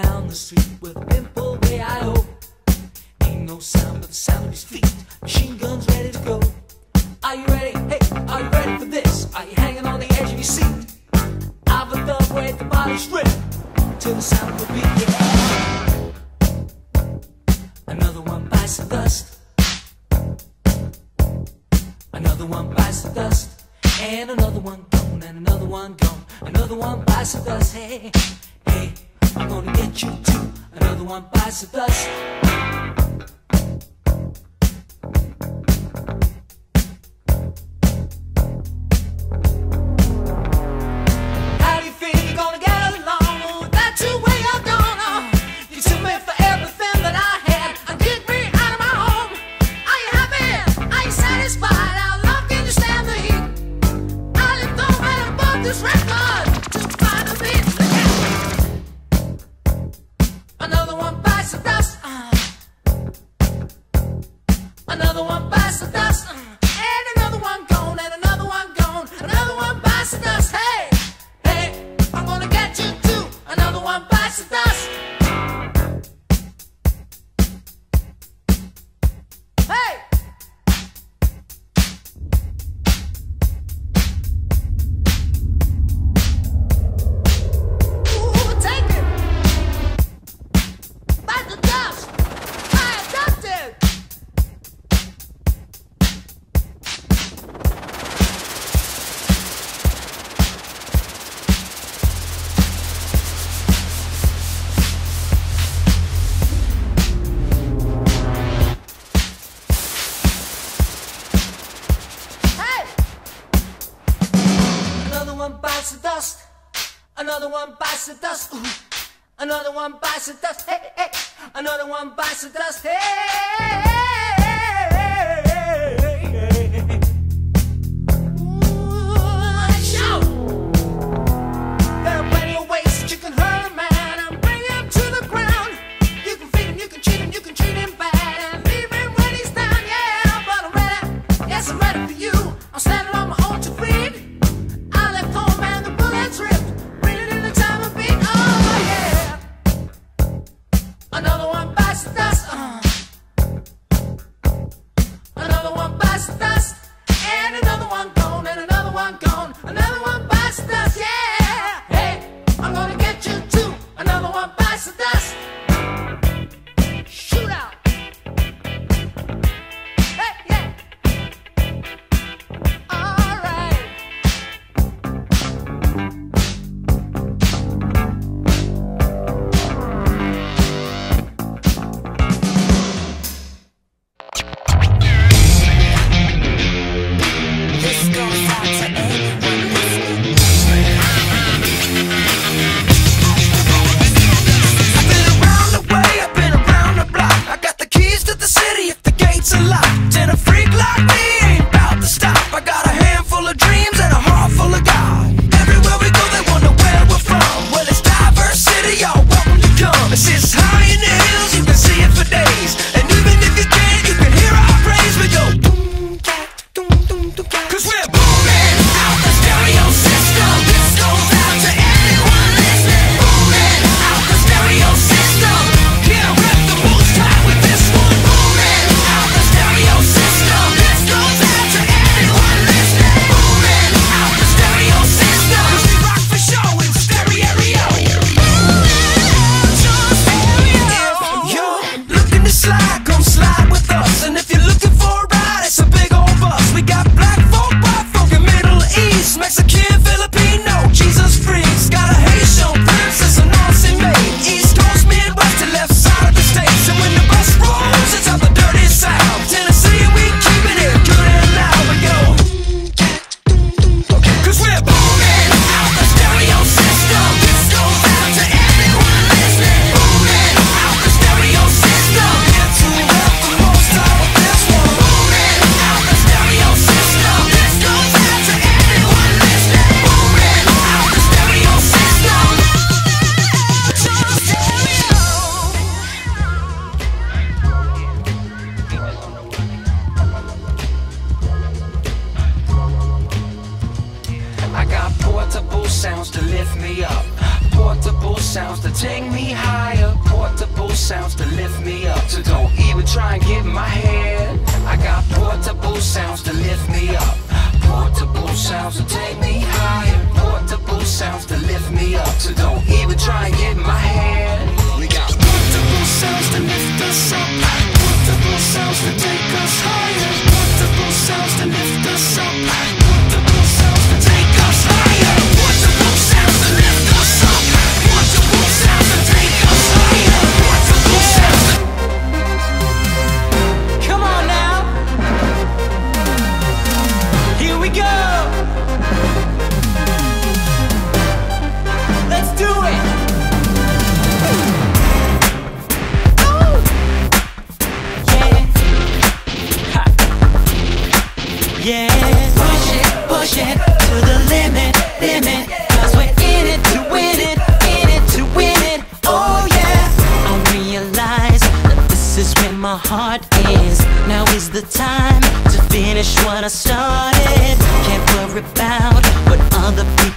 down the street with a pimple way I hope. Ain't no sound but the sound of his feet. Machine guns ready to go. Are you ready? Hey, are you ready for this? Are you hanging on the edge of your seat? I've a thug where the body's ripped to the sound of the beat. Yeah. Another one bites the dust. Another one bites the dust. And another one gone, and another one gone. Another one bites the dust. Hey, hey choo choo. Another one bites the dust. another one. That's sounds to lift me up. So don't even try and get in my head. I got portable sounds to lift me up. Portable sounds to take me higher. Portable sounds to lift me up. So don't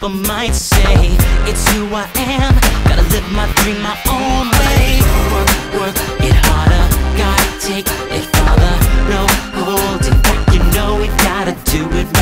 people might say. It's who I am, gotta live my dream my own way. Work, work, get harder, gotta take it farther. No holding back, you know we gotta do it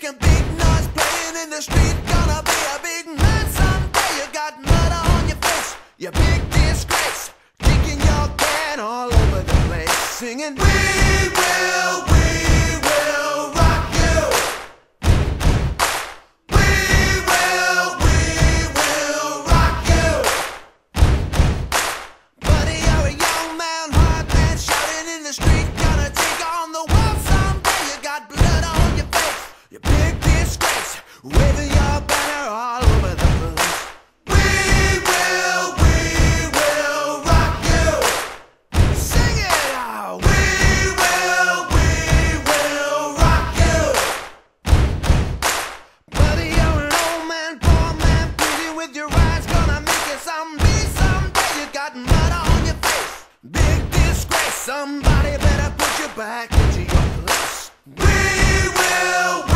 making big noise, playing in the street. Gonna be a big man someday. You got murder on your face, you big disgrace. Kicking your can all over the place, singing, We will, we better put your back into your place. We will.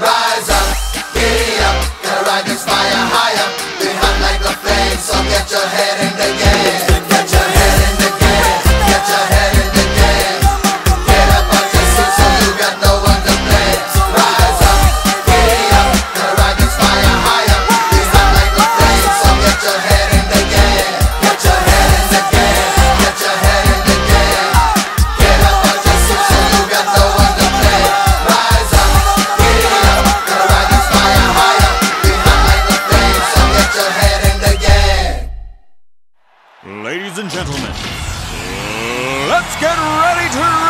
rise up, giddy up, gotta ride this fire higher, behind like the flames, so get your head in the game. Ladies and gentlemen, let's get ready to